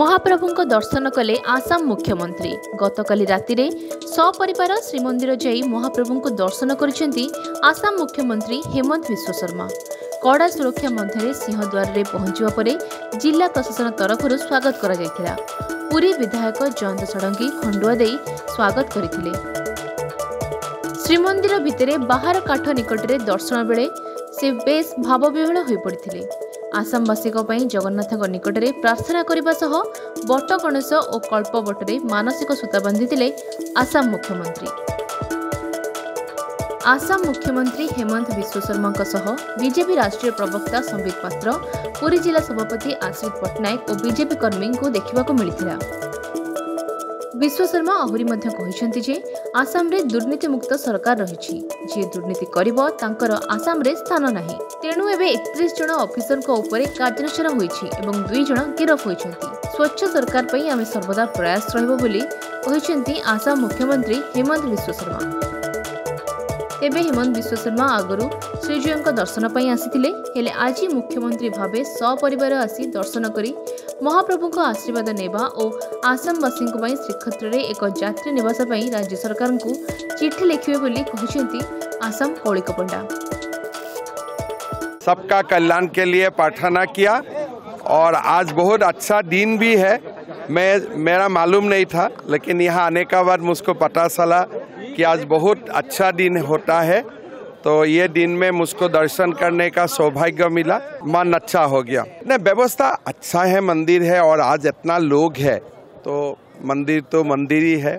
ମହାପ୍ରଭୁଙ୍କ ଦର୍ଶନ କଲେ ଆସାମ ମୁଖ୍ୟମନ୍ତ୍ରୀ। ଗତକାଲି ରାତିରେ ସପରିବାର ଶ୍ରୀମନ୍ଦିର ଯାଇ ମହାପ୍ରଭୁଙ୍କୁ ଦର୍ଶନ କରିଛନ୍ତି ଆସାମ ମୁଖ୍ୟମନ୍ତ୍ରୀ ହେମନ୍ତ ବିଶ୍ୱ ଶର୍ମା। କଡ଼ା ସୁରକ୍ଷା ମଧ୍ୟରେ ସିଂହଦ୍ୱାରରେ ପହଞ୍ଚିବା ପରେ ଜିଲ୍ଲା ପ୍ରଶାସନ ତରଫରୁ ସ୍ୱାଗତ କରାଯାଇଥିଲା। ପୁରୀ ବିଧାୟକ ଜୟନ୍ତ ଷଡ଼ଙ୍ଗୀ ଖଣ୍ଡୁଆ ଦେଇ ସ୍ୱାଗତ କରିଥିଲେ। ଶ୍ରୀମନ୍ଦିର ଭିତରେ ବାହାର କାଠ ନିକଟରେ ଦର୍ଶନ ବେଳେ ସେ ବେଶ୍ ଭାବବିହ୍ୱଳ ହୋଇପଡ଼ିଥିଲେ। ଆସାମବାସୀଙ୍କ ପାଇଁ ଜଗନ୍ନାଥଙ୍କ ନିକଟରେ ପ୍ରାର୍ଥନା କରିବା ସହ ବଟ ଗଣେଶ ଓ କଳ୍ପବଟରେ ମାନସିକ ସୂତା ବାନ୍ଧିଥିଲେ ଆସାମ ମୁଖ୍ୟମନ୍ତ୍ରୀ। ଆସାମ ମୁଖ୍ୟମନ୍ତ୍ରୀ ହେମନ୍ତ ବିଶ୍ୱ ଶର୍ମାଙ୍କ ସହ ବିଜେପି ରାଷ୍ଟ୍ରୀୟ ପ୍ରବକ୍ତା ସମ୍ବିତ ପାତ୍ର ପୁରୀ ଜିଲ୍ଲା ସଭାପତି ଆଶ୍ରିତ ପଟ୍ଟନାୟକ ଓ ବିଜେପି କର୍ମୀଙ୍କୁ ଦେଖିବାକୁ ମିଳିଥିଲା। ବିଶ୍ୱ ଶର୍ମା ଆହୁରି ମଧ୍ୟ କହିଛନ୍ତି ଯେ ଆସାମରେ ଦୁର୍ନୀତିମୁକ୍ତ ସରକାର ରହିଛି। ଯିଏ ଦୁର୍ନୀତି କରିବ ତାଙ୍କର ଆସାମରେ ସ୍ଥାନ ନାହିଁ। ତେଣୁ ଏବେ ଏକତିରିଶ ଜଣ ଅଫିସରଙ୍କ ଉପରେ କାର୍ଯ୍ୟାନୁଷ୍ଠାନ ହୋଇଛି ଏବଂ ଦୁଇ ଜଣ ଗିରଫ ହୋଇଛନ୍ତି। ସ୍ୱଚ୍ଛ ସରକାର ପାଇଁ ଆମେ ସର୍ବଦା ପ୍ରୟାସ ରହିବ ବୋଲି କହିଛନ୍ତି ଆସାମ ମୁଖ୍ୟମନ୍ତ୍ରୀ ହେମନ୍ତ ବିଶ୍ୱ ଶର୍ମା। ତେବେ ହେମନ୍ତ ବିଶ୍ୱ ଶର୍ମା ଆଗରୁ ଶ୍ରୀଜୀଉଙ୍କ ଦର୍ଶନ ପାଇଁ ଆସିଥିଲେ ହେଲେ ଆଜି ମୁଖ୍ୟମନ୍ତ୍ରୀ ଭାବେ ସପରିବାର ଆସି ଦର୍ଶନ କରି ମହାପ୍ରଭୁଙ୍କ ଆଶୀର୍ବାଦ ନେବା ଓ ଆସାମବାସୀଙ୍କ ପାଇଁ ଶ୍ରୀକ୍ଷେତ୍ରରେ ଏକ ଯାତ୍ରୀ ନିବାସ ପାଇଁ ରାଜ୍ୟ ସରକାରଙ୍କୁ ଚିଠି ଲେଖିବେ ବୋଲି କହିଛନ୍ତି ଆସାମ କୌଳିକ ପଣ୍ଡା सबका कल्याण के लिए प्रार्थना किया और आज बहुत अच्छा दिन भी है मैं मेरा मालूम नहीं था लेकिन यहाँ आने का बाद मुझको पता चला कि आज बहुत अच्छा दिन होता है। तो ये दिन में मुझको दर्शन करने का सौभाग्य मिला। मन अच्छा हो गया। नहीं, व्यवस्था अच्छा है, मंदिर है और आज इतना लोग है। तो मंदिर तो मंदिर ही है।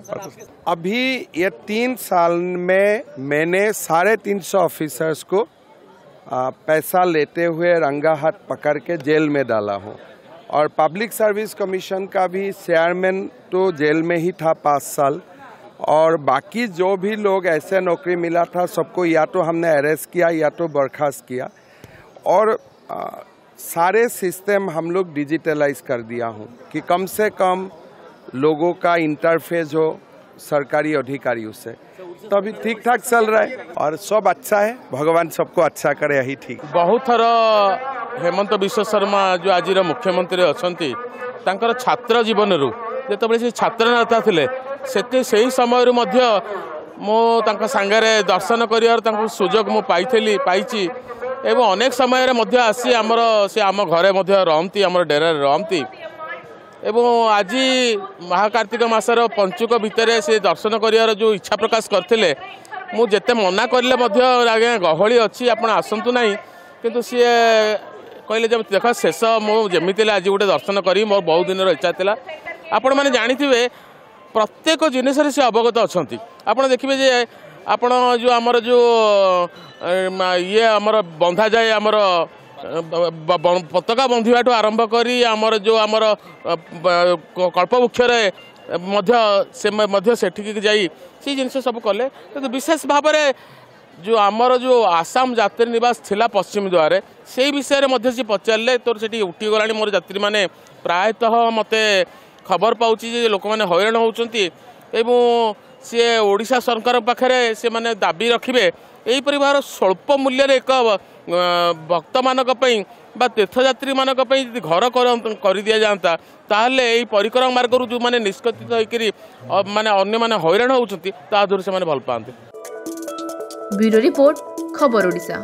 अभी ये तीन साल में मैंने साढ़े तीन सौ ऑफिसर्स को पैसा लेते हुए रंगा हाथ पकड़ के जेल में डाला हूँ। और पब्लिक सर्विस कमीशन का भी चेयरमैन तो जेल में ही था पाँच साल। और बाकी जो भी लोग ऐसे नौकरी मिला था सबको या तो हमने अरेस्ट किया या तो बर्खास्त किया। और आ, सारे सिस्टम हम लोग डिजिटलाइज कर दिया हूँ कि कम से कम लोगों का इंटरफेस हो सरकारी अधिकारियों से। तो अभी ठीक ठाक चल रहा है और सब अच्छा है। भगवान सबको अच्छा करे यही ठीक। बहुत थर हेमंत विश्व शर्मा जो आज मुख्यमंत्री अच्छा छात्र जीवन रू जो छात्र नेता थे ସେତେ ସେହି ସମୟରୁ ମଧ୍ୟ ମୁଁ ତାଙ୍କ ସାଙ୍ଗରେ ଦର୍ଶନ କରିବାର ତାଙ୍କୁ ସୁଯୋଗ ମୁଁ ପାଇଥିଲି ପାଇଛି ଏବଂ ଅନେକ ସମୟରେ ମଧ୍ୟ ଆସି ଆମର ସେ ଆମ ଘରେ ମଧ୍ୟ ରହନ୍ତି ଆମର ଡେରାରେ ରହନ୍ତି। ଏବଂ ଆଜି ମହାକାର୍ତ୍ତିକ ମାସର ପଞ୍ଚୁକ ଭିତରେ ସେ ଦର୍ଶନ କରିବାର ଯେଉଁ ଇଚ୍ଛା ପ୍ରକାଶ କରିଥିଲେ ମୁଁ ଯେତେ ମନା କରିଲେ ମଧ୍ୟ ଆଜ୍ଞା ଗହଳି ଅଛି ଆପଣ ଆସନ୍ତୁ ନାହିଁ। କିନ୍ତୁ ସିଏ କହିଲେ ଯେ ଦେଖ ଶେଷ ମୁଁ ଯେମିତି ହେଲେ ଆଜି ଗୋଟେ ଦର୍ଶନ କରିବି ମୋର ବହୁତ ଦିନର ଇଚ୍ଛା ଥିଲା। ଆପଣମାନେ ଜାଣିଥିବେ ପ୍ରତ୍ୟେକ ଜିନିଷରେ ସେ ଅବଗତ ଅଛନ୍ତି। ଆପଣ ଦେଖିବେ ଯେ ଆପଣ ଯେଉଁ ଆମର ଯେଉଁ ଇଏ ଆମର ବନ୍ଧାଯାଏ ଆମର ପତାକା ବନ୍ଧିବାଠୁ ଆରମ୍ଭ କରି ଆମର ଯେଉଁ ଆମର କଳ୍ପବୃକ୍ଷରେ ମଧ୍ୟ ସେ ମଧ୍ୟ ସେଠିକି ଯାଇ ସେଇ ଜିନିଷ ସବୁ କଲେ। କିନ୍ତୁ ବିଶେଷ ଭାବରେ ଯେଉଁ ଆମର ଯେଉଁ ଆସାମ ଯାତ୍ରୀ ନିବାସ ଥିଲା ପଶ୍ଚିମ ଦ୍ୱାରରେ ସେଇ ବିଷୟରେ ମଧ୍ୟ ସେ ପଚାରିଲେ ତୋର ସେଠି ଉଠିଗଲାଣି ମୋର ଯାତ୍ରୀମାନେ? ପ୍ରାୟତଃ ମୋତେ ଖବର ପାଉଛି ଯେ ଲୋକମାନେ ହଇରାଣ ହେଉଛନ୍ତି ଏବଂ ସିଏ ଓଡ଼ିଶା ସରକାର ପାଖରେ ସେମାନେ ଦାବି ରଖିବେ ଏହିପରି ଭାବରେ ସ୍ୱଳ୍ପ ମୂଲ୍ୟରେ ଏକ ଭକ୍ତମାନଙ୍କ ପାଇଁ ବା ତୀର୍ଥଯାତ୍ରୀମାନଙ୍କ ପାଇଁ ଯଦି ଘର କର- କରିଦିଆଯାଆନ୍ତା ତାହେଲେ ଏହି ପରିକ୍ରମା ମାର୍ଗରୁ ଯେଉଁମାନେ ନିଷ୍କତିତ ହୋଇକରି ମାନେ ଅନ୍ୟମାନେ ହଇରାଣ ହେଉଛନ୍ତି ତା ଦେହରୁ ସେମାନେ ଭଲ ପାଆନ୍ତେ। ବ୍ୟୁରୋ ରିପୋର୍ଟ ଖବର ଓଡ଼ିଶା।